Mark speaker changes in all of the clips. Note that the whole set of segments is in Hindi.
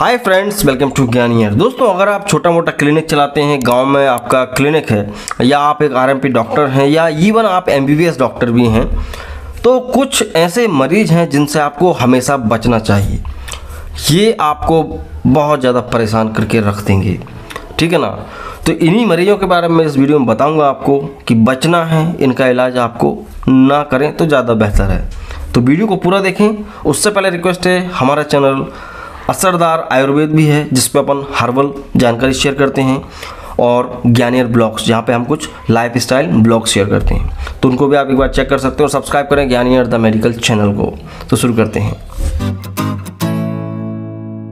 Speaker 1: हाय फ्रेंड्स वेलकम टू ज्ञानियर दोस्तों, अगर आप छोटा मोटा क्लिनिक चलाते हैं, गाँव में आपका क्लिनिक है, या आप एक आरएमपी डॉक्टर हैं, या इवन आप एमबीबीएस डॉक्टर भी हैं तो कुछ ऐसे मरीज़ हैं जिनसे आपको हमेशा बचना चाहिए। ये आपको बहुत ज़्यादा परेशान करके रख देंगे। ठीक है ना? तो इन्हीं मरीजों के बारे में इस वीडियो में बताऊँगा आपको कि बचना है, इनका इलाज आपको ना करें तो ज़्यादा बेहतर है। तो वीडियो को पूरा देखें। उससे पहले रिक्वेस्ट है, हमारा चैनल असरदार आयुर्वेद भी है, जिस पे अपन हर्बल जानकारी शेयर करते हैं और ज्ञानियर ब्लॉग्स, जहाँ पे हम कुछ लाइफ स्टाइल ब्लॉग शेयर करते हैं। तो उनको भी आप एक बार चेक कर सकते हैं और सब्सक्राइब करें ज्ञानियर द मेडिकल चैनल को। तो शुरू करते हैं।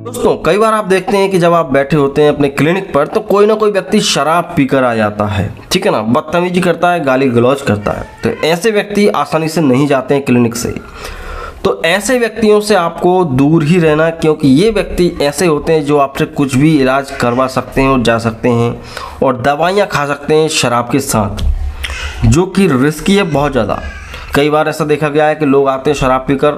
Speaker 1: दोस्तों, कई बार आप देखते हैं कि जब आप बैठे होते हैं अपने क्लिनिक पर तो कोई ना कोई व्यक्ति शराब पीकर आ जाता है। ठीक है ना? बदतमीजी करता है, गाली गलौज करता है। तो ऐसे व्यक्ति आसानी से नहीं जाते हैं क्लिनिक से। तो ऐसे व्यक्तियों से आपको दूर ही रहना, क्योंकि ये व्यक्ति ऐसे होते हैं जो आपसे कुछ भी इलाज करवा सकते हैं और जा सकते हैं और दवाइयाँ खा सकते हैं शराब के साथ, जो कि रिस्की है बहुत ज़्यादा। कई बार ऐसा देखा गया है कि लोग आते हैं शराब पीकर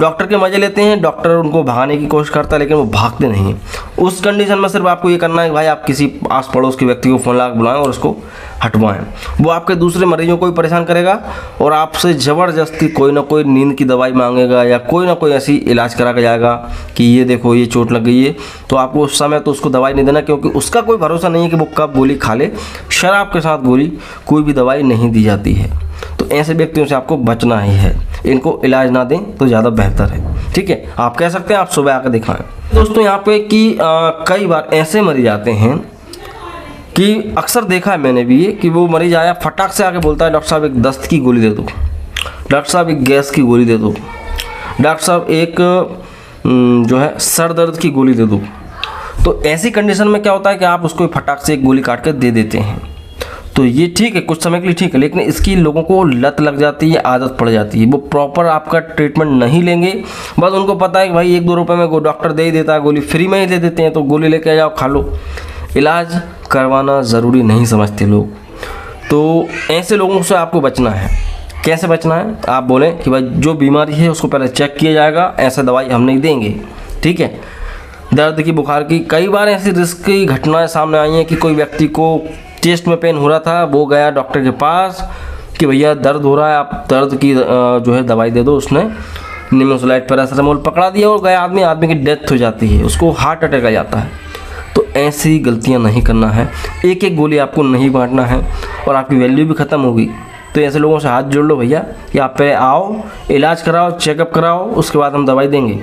Speaker 1: डॉक्टर के मज़े लेते हैं, डॉक्टर उनको भगाने की कोशिश करता है, लेकिन वो भागते नहीं उस कंडीशन में सिर्फ़ आपको ये करना है भाई आप किसी आस पड़ोस के व्यक्ति को फ़ोन लगा बुलाएँ और उसको हटवाएँ। वो आपके दूसरे मरीजों को भी परेशान करेगा और आपसे ज़बरदस्ती कोई ना कोई नींद की दवाई मांगेगा या कोई ना कोई ऐसी इलाज करा के जाएगा कि ये देखो, ये चोट लग गई है। तो आपको उस समय तो उसको दवाई नहीं देना क्योंकि उसका कोई भरोसा नहीं है कि वो कब गोली खा ले। शराब के साथ गोली कोई भी दवाई नहीं दी जाती है। तो ऐसे व्यक्तियों से आपको बचना ही है। इनको इलाज ना दें तो ज़्यादा बेहतर है। ठीक है? आप कह सकते हैं, आप सुबह आकर दिखाएँ दोस्तों, यहाँ पे कि कई बार ऐसे मरीज़ आते हैं कि अक्सर देखा है मैंने भी ये, कि वो मरीज़ आया, फटाक से आके बोलता है, डॉक्टर साहब, एक दस्त की गोली दे दो। डॉक्टर साहब, एक गैस की गोली दे दो। डॉक्टर साहब, एक जो है, सर दर्द की गोली दे दो। तो ऐसी कंडीशन में क्या होता है कि आप उसको फटाक से एक गोली काट कर दे देते हैं। तो ये ठीक है, कुछ समय के लिए ठीक है, लेकिन इसकी लोगों को लत लग जाती है, आदत पड़ जाती है। वो प्रॉपर आपका ट्रीटमेंट नहीं लेंगे। बस उनको पता है कि भाई, एक दो रुपये में डॉक्टर दे ही देता है, गोली फ्री में ही दे देते हैं तो गोली लेके जाओ, खा लो। इलाज करवाना ज़रूरी नहीं समझते लोग। तो ऐसे लोगों से आपको बचना है। कैसे बचना है? आप बोलें कि भाई, जो बीमारी है, उसको पहले चेक किया जाएगा, ऐसा दवाई हम नहीं देंगे। ठीक है? दर्द की बुखार की, कई बार ऐसी रिस्क की घटनाएँ सामने आई हैं कि कोई व्यक्ति को चेस्ट में पेन हो रहा था, वो गया डॉक्टर के पास कि भैया दर्द हो रहा है, आप दर्द की जो है दवाई दे दो उसने। निमोसोलाइट पैरासीटामोल पकड़ा दिया और गया आदमी आदमी की डेथ हो जाती है, उसको हार्ट अटैक आ जाता है। तो ऐसी गलतियाँ नहीं करना है एक एक गोली आपको नहीं बांटना है और आपकी वैल्यू भी ख़त्म होगी। तो ऐसे लोगों से हाथ जोड़ लो भैया, कि आप पे आओ, इलाज कराओ चेकअप कराओ, उसके बाद हम दवाई देंगे।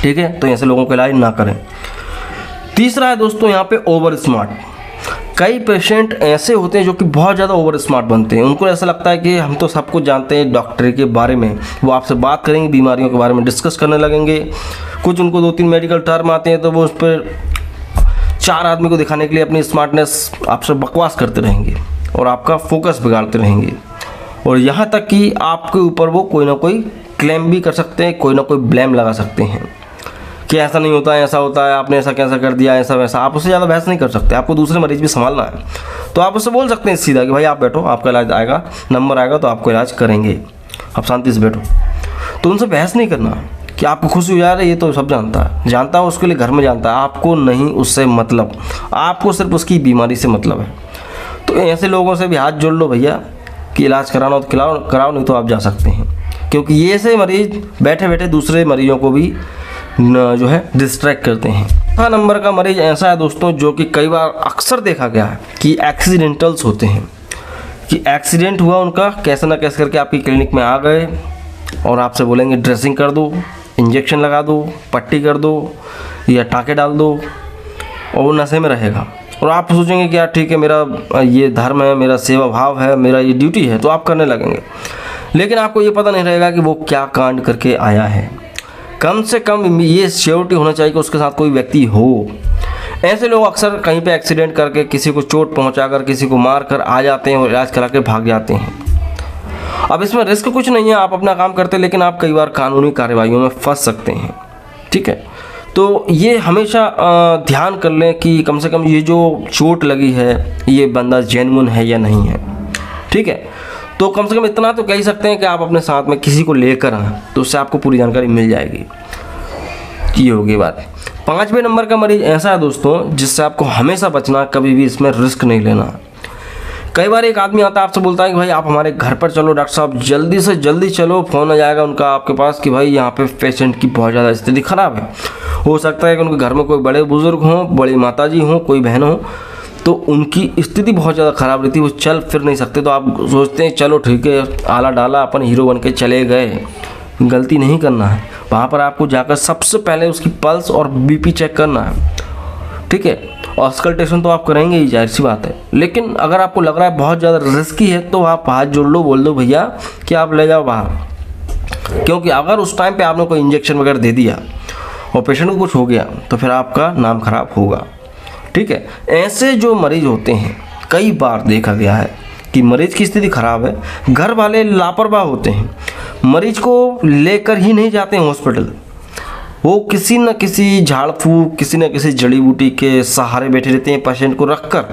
Speaker 1: ठीक है? तो ऐसे लोगों का इलाज ना करें। तीसरा है दोस्तों, यहाँ पे ओवर स्मार्ट कई पेशेंट ऐसे होते हैं जो कि बहुत ज़्यादा ओवर स्मार्ट बनते हैं। उनको ऐसा लगता है कि हम तो सब कुछ जानते हैं डॉक्टर के बारे में। वो आपसे बात करेंगे, बीमारियों के बारे में डिस्कस करने लगेंगे। कुछ उनको दो तीन मेडिकल टर्म आते हैं तो वो उस पर चार आदमी को दिखाने के लिए अपनी स्मार्टनेस आपसे बकवास करते रहेंगे और आपका फोकस बिगाड़ते रहेंगे। और यहाँ तक कि आपके ऊपर वो कोई ना कोई क्लेम भी कर सकते हैं, कोई ना कोई ब्लेम लगा सकते हैं। कि ऐसा नहीं होता है ऐसा होता है, आपने ऐसा कैसा कर दिया, ऐसा वैसा। आप उससे ज़्यादा बहस नहीं कर सकते, आपको दूसरे मरीज़ भी संभालना है। तो आप उससे बोल सकते हैं सीधा कि भाई आप बैठो, आपका इलाज आएगा, नंबर आएगा तो आपको इलाज करेंगे। आप शांति से बैठो। तो उनसे बहस नहीं करना कि आपको खुशी हो जा रहा है ये तो सब जानता है। जानता है, उसके लिए घर में जानता है। आपको नहीं उससे मतलब। आपको सिर्फ़ उसकी बीमारी से मतलब है। तो ऐसे लोगों से भी हाथ जोड़ लो भैया कि इलाज कराना हो तो कराओ, नहीं तो आप जा सकते हैं। क्योंकि ये से मरीज़ बैठे बैठे दूसरे मरीजों को भी जो है डिस्ट्रैक्ट करते हैं। चौथा नंबर का मरीज़ ऐसा है दोस्तों, जो कि कई बार अक्सर देखा गया है कि एक्सीडेंटल्स होते हैं। कि एक्सीडेंट हुआ उनका, कैसे ना कैसे करके आपकी क्लिनिक में आ गए और आपसे बोलेंगे ड्रेसिंग कर दो इंजेक्शन लगा दो, पट्टी कर दो या टाँके डाल दो और वो नशे में रहेगा। और आप सोचेंगे कि यार, ठीक है, मेरा, ये धर्म है, मेरा सेवा भाव है, मेरा ये ड्यूटी है तो आप करने लगेंगे। लेकिन आपको ये पता नहीं रहेगा कि वो क्या कांड करके आया है। कम से कम ये श्योरिटी होना चाहिए कि उसके साथ कोई व्यक्ति हो। ऐसे लोग अक्सर कहीं पे एक्सीडेंट करके किसी को चोट पहुंचाकर, किसी को मार कर आ जाते हैं और इलाज करा के भाग जाते हैं। अब इसमें रिस्क कुछ नहीं है, आप अपना काम करते लेकिन आप कई बार कानूनी कार्यवाही में फंस सकते हैं। ठीक है? तो ये हमेशा ध्यान कर लें कि कम से कम ये जो चोट लगी है, ये बंदा जेनवन है या नहीं है। ठीक है? तो कम से कम इतना तो कह ही सकते हैं कि आप अपने साथ में किसी को लेकर आए तो उससे आपको पूरी जानकारी मिल जाएगी। ये होगी बात। पाँचवें नंबर का मरीज़ ऐसा है दोस्तों, जिससे आपको हमेशा बचना, कभी भी इसमें रिस्क नहीं लेना। कई बार एक आदमी आता है, आपसे बोलता है कि भाई आप हमारे घर पर चलो, डॉक्टर साहब, जल्दी से जल्दी चलो, फ़ोन आ जाएगा उनका आपके पास कि भाई यहाँ पे पेशेंट की बहुत ज़्यादा स्थिति ख़राब है। हो सकता है कि उनके घर में कोई बड़े बुज़ुर्ग हों, बड़ी माता जी हों, कोई बहन हो तो उनकी स्थिति बहुत ज़्यादा ख़राब रहती है, वो चल फिर नहीं सकते। तो आप सोचते हैं, चलो ठीक है, आला डाला, अपन हीरो बन के चले गए। गलती नहीं करना है। वहाँ पर आपको जाकर सबसे पहले उसकी पल्स और बीपी चेक करना है। ठीक है? ऑस्कल्टेशन तो आप करेंगे ही, ज़ाहिर सी बात है। लेकिन अगर आपको लग रहा है बहुत ज़्यादा रिस्की है तो आप हाथ जोड़ लो, बोल दो, भैया, कि आप ले जाओ बाहर। क्योंकि अगर उस टाइम पे आपने कोई इंजेक्शन वगैरह दे दिया और पेशेंट को कुछ हो गया तो फिर आपका नाम खराब होगा। ठीक है? ऐसे जो मरीज़ होते हैं, कई बार देखा गया है कि मरीज़ की स्थिति खराब है, घर वाले लापरवाह होते हैं। मरीज़ को लेकर ही नहीं जाते हैं हॉस्पिटल। वो किसी न किसी झाड़ फूक किसी न किसी जड़ी बूटी के सहारे बैठे रहते हैं पेशेंट को रख कर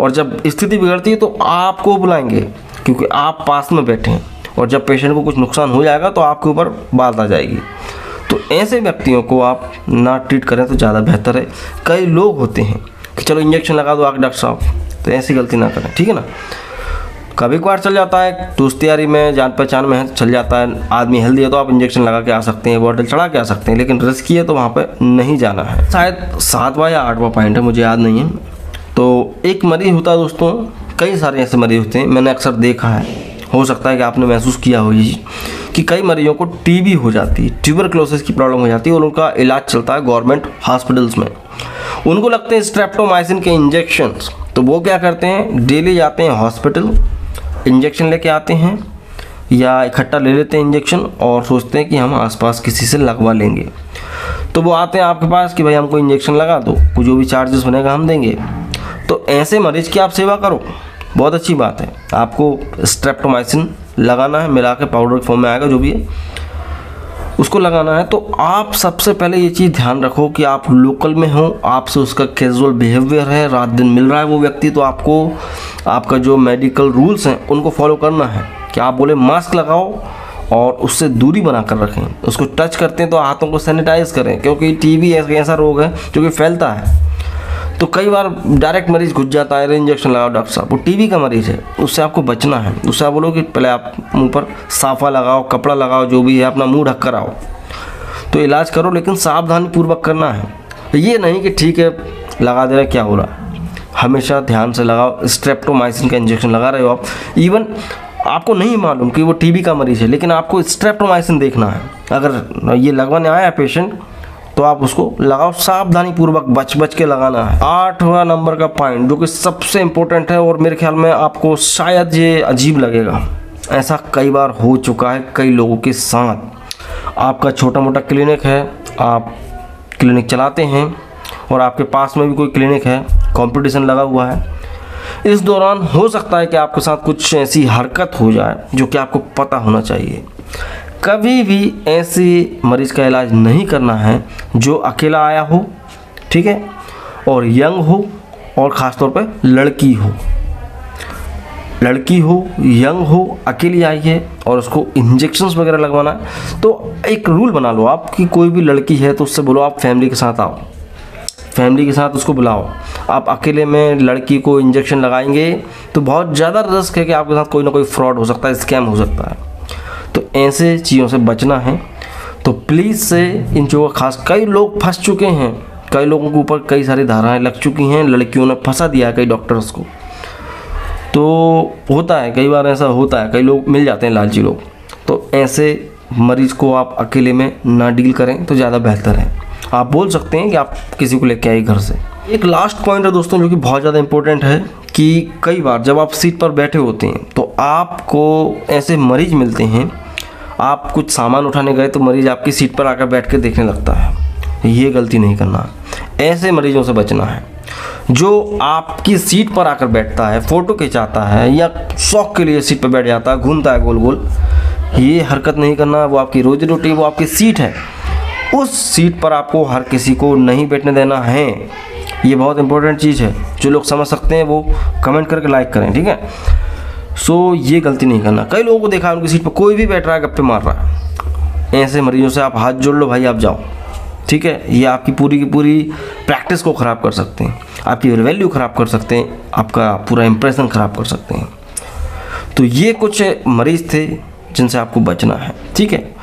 Speaker 1: और जब स्थिति बिगड़ती है तो आपको बुलाएँगे, क्योंकि आप पास में बैठे हैं। और जब पेशेंट को कुछ नुकसान हो जाएगा तो आपके ऊपर बात आ जाएगी। तो ऐसे व्यक्तियों को आप ना ट्रीट करें तो ज़्यादा बेहतर है। कई लोग होते हैं कि चलो इंजेक्शन लगा दो आगे डॉक्टर साहब तो ऐसी गलती ना करें, ठीक है ना? कभी कभार चल जाता है दोस्त यारी में जान पहचान में है चल जाता है, आदमी हेल्दी है तो आप इंजेक्शन लगा के आ सकते हैं बॉटल चढ़ा के आ सकते हैं, लेकिन रिस्की है तो वहाँ पर नहीं जाना है। शायद सातवा या आठवां पॉइंट है, मुझे याद नहीं है। तो एक मरीज़ होता है दोस्तों, कई सारे ऐसे मरीज़ होते हैं, मैंने अक्सर देखा है, हो सकता है कि आपने महसूस किया हो ये कि कई मरीजों को टीबी हो जाती है ट्यूबरक्लोसिस की प्रॉब्लम हो जाती है और उनका इलाज चलता है गवर्नमेंट हॉस्पिटल्स में। उनको लगते हैं स्ट्रेप्टोमाइसिन के इंजेक्शन तो वो क्या करते हैं? डेली जाते हैं हॉस्पिटल इंजेक्शन लेके आते हैं या इकट्ठा ले लेते हैं इंजेक्शन और सोचते हैं कि हम आसपास किसी से लगवा लेंगे। तो वो आते हैं आपके पास कि भाई हमको इंजेक्शन लगा दो जो भी चार्जेस बनेगा हम देंगे। तो ऐसे मरीज़ की आप सेवा करो। बहुत अच्छी बात है। आपको स्ट्रेप्टोमाइसिन लगाना है, मिला के पाउडर फॉर्म में आएगा, जो भी है। उसको लगाना है तो आप सबसे पहले ये चीज़ ध्यान रखो कि आप लोकल में हो, आपसे उसका कैजुअल बिहेवियर है, रात दिन मिल रहा है वो व्यक्ति तो आपको आपका जो मेडिकल रूल्स हैं, उनको फॉलो करना है। कि आप बोले मास्क लगाओ और उससे दूरी बना कर रखें। उसको टच करते हैं तो हाथों को सैनिटाइज करें, क्योंकि टीबी ऐसा रोग है, जो कि फैलता है। तो कई बार डायरेक्ट मरीज़ घुस जाता है इंजेक्शन लगाओ डॉक्टर साहब। वो टीबी का मरीज़ है, उससे आपको बचना है। उससे आप बोलो कि पहले आप मुँह पर साफा लगाओ, कपड़ा लगाओ, जो भी है, अपना मुँह ढक कर आओ। तो इलाज करो, लेकिन सावधानी पूर्वक करना है। ये नहीं कि ठीक है, लगा दे रहा क्या हो रहा हमेशा ध्यान से लगाओ स्ट्रेप्टोमाइसिन का इंजेक्शन लगा रहे हो आप। इवन आपको नहीं मालूम कि वो टीबी का मरीज़ है, लेकिन आपको स्ट्रेप्टोमाइसिन देखना है। अगर ये लगवाने आया पेशेंट तो आप उसको लगाओ सावधानी पूर्वक बच बच के लगाना है। आठवां नंबर का पॉइंट जो कि सबसे इंपॉर्टेंट है और मेरे ख्याल में आपको शायद ये अजीब लगेगा। ऐसा कई बार हो चुका है कई लोगों के साथ। आपका छोटा मोटा क्लिनिक है, आप क्लिनिक चलाते हैं और आपके पास में भी कोई क्लिनिक है कंपटीशन लगा हुआ है। इस दौरान हो सकता है कि आपके साथ कुछ ऐसी हरकत हो जाए जो कि आपको पता होना चाहिए। कभी भी ऐसे मरीज़ का इलाज नहीं करना है जो अकेला आया हो, ठीक है, और यंग हो, और ख़ास तौर पर लड़की हो। लड़की हो, यंग हो, अकेली आई है और उसको इंजेक्शन्स वगैरह लगवाना तो एक रूल बना लो आप कि कोई भी लड़की है तो उससे बोलो, आप फैमिली के साथ आओ। फैमिली के साथ उसको बुलाओ। आप अकेले में लड़की को इंजेक्शन लगाएँगे तो बहुत ज़्यादा रिस्क है कि आपके साथ कोई ना कोई फ्रॉड हो सकता है, स्कैम हो सकता है। तो ऐसे चीज़ों से बचना है। तो प्लीज़ से इन चीज़ों का खास कई लोग फंस चुके हैं। कई लोगों के ऊपर कई सारी धाराएँ लग चुकी हैं। लड़कियों ने फंसा दिया है कई डॉक्टर्स को। तो होता है, कई बार ऐसा होता है, कई लोग मिल जाते हैं लालची लोग। तो ऐसे मरीज़ को आप अकेले में ना डील करें तो ज़्यादा बेहतर है। आप बोल सकते हैं कि आप किसी को लेके आए घर से। एक लास्ट पॉइंट है दोस्तों, जो कि बहुत ज़्यादा इंपॉर्टेंट है कि कई बार जब आप सीट पर बैठे होते हैं तो आपको ऐसे मरीज़ मिलते हैं आप कुछ सामान उठाने गए तो मरीज़ आपकी सीट पर आकर बैठ के देखने लगता है। ये गलती नहीं करना। ऐसे मरीजों से बचना है। जो आपकी सीट पर आकर बैठता है, फ़ोटो खिंचाता है या शौक के लिए सीट पर बैठ जाता है, घूमता है गोल गोल ये हरकत नहीं करना। वो आपकी रोजी रोटी, वो आपकी सीट है। उस सीट पर आपको हर किसी को नहीं बैठने देना है। ये बहुत इंपॉर्टेंट चीज़ है। जो लोग समझ सकते हैं वो कमेंट करके लाइक करें, ठीक है? सो ये गलती नहीं करना। कई लोगों को देखा उनकी सीट पर कोई भी बैठ रहा है, गप्पे मार रहा है। ऐसे मरीजों से आप हाथ जोड़ लो, भाई, आप जाओ। ठीक है? ये आपकी पूरी की पूरी प्रैक्टिस को ख़राब कर सकते हैं। आपकी वैल्यू ख़राब कर सकते हैं। आपका पूरा इंप्रेशन ख़राब कर सकते हैं। तो ये कुछ मरीज़ थे जिनसे आपको बचना है। ठीक है?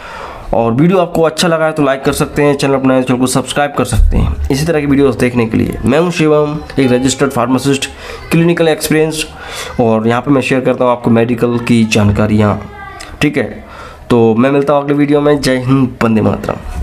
Speaker 1: और वीडियो आपको अच्छा लगा है तो लाइक कर सकते हैं, चैनल अपना चैनल को सब्सक्राइब कर सकते हैं। इसी तरह की वीडियोस देखने के लिए, मैं हूँ शिवम, एक रजिस्टर्ड फार्मासिस्ट क्लिनिकल एक्सपीरियंस और यहाँ पर मैं शेयर करता हूँ आपको मेडिकल की जानकारियाँ। ठीक है तो मैं मिलता हूँ अगले वीडियो में, जय हिंद बंदे मातरम।